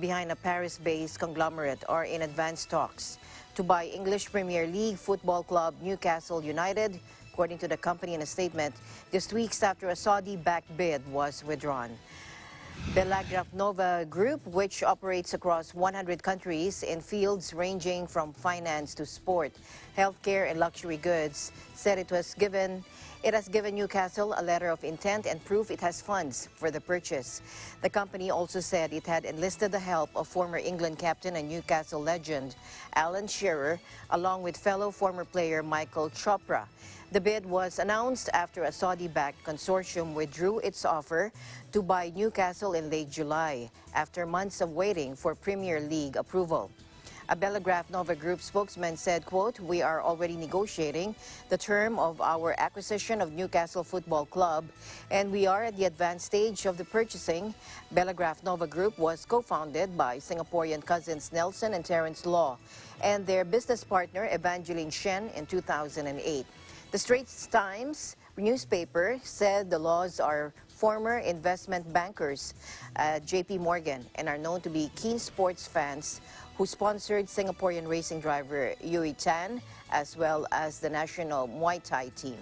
Behind a Paris-based conglomerate are in advanced talks to buy English Premier League football club Newcastle United, according to the company in a statement, just weeks after a Saudi-backed bid was withdrawn. Bellagraph Nova Group, which operates across 100 countries in fields ranging from finance to sport, healthcare and luxury goods, said it was given it has given Newcastle a letter of intent and proof it has funds for the purchase. The company also said it had enlisted the help of former England captain and Newcastle legend Alan Shearer, along with fellow former player Michael Chopra. The bid was announced after a Saudi-backed consortium withdrew its offer to buy Newcastle in late July, after months of waiting for Premier League approval. A Bellagraph Nova Group spokesman said, quote, we are already negotiating the term of our acquisition of Newcastle Football Club, and we are at the advanced stage of the purchasing. Bellagraph Nova Group was co-founded by Singaporean cousins Nelson and Terence Loh and their business partner Evangeline Shen in 2008. The Straits Times newspaper said the Lohs are former investment bankers uh, at JP Morgan and are known to be keen sports fans who sponsored Singaporean racing driver Yuey Tan as well as the national Muay Thai team.